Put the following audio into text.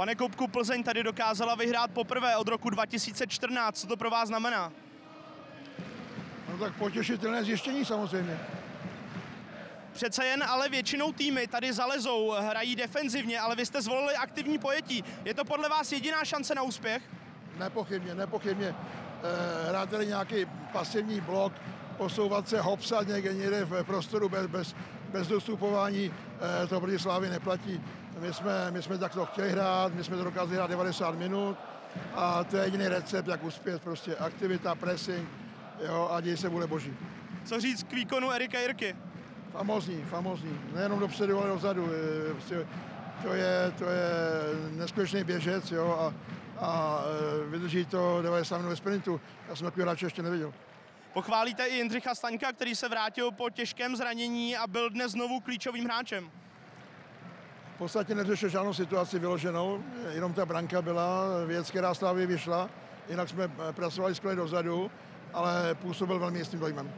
Pane Koupku, Plzeň tady dokázala vyhrát poprvé od roku 2014. Co to pro vás znamená? No tak potěšitelné zjištění samozřejmě. Přece jen ale většinou týmy tady zalezou, hrají defenzivně, ale vy jste zvolili aktivní pojetí. Je to podle vás jediná šance na úspěch? Nepochybně, nepochybně. Eh, hrát tady nějaký pasivní blok, posouvat se, hopsat někde, někde v prostoru bez, bez, bez dostupování, eh, to proti Slávy neplatí. My jsme, my jsme takto chtěli hrát, my jsme to dokázali hrát 90 minut a to je jediný recept, jak uspět, prostě aktivita, pressing, jo, a děj se bude boží. Co říct k výkonu Erika Jirky? Famozní, famozní. Nejenom dopředu, ale dozadu. Je, prostě, to, je, to je neskutečný běžec jo, a, a e, vydrží to 90 minut ve sprintu. Já jsem takový hráče ještě neviděl. Pochválíte i Jindřicha Staňka, který se vrátil po těžkém zranění a byl dnes znovu klíčovým hráčem. V podstatě neřešil žádnou situaci vyloženou, jenom ta branka byla věc, která Slávy vyšla, jinak jsme pracovali skvěle dozadu, ale působil velmi jistým dojmem.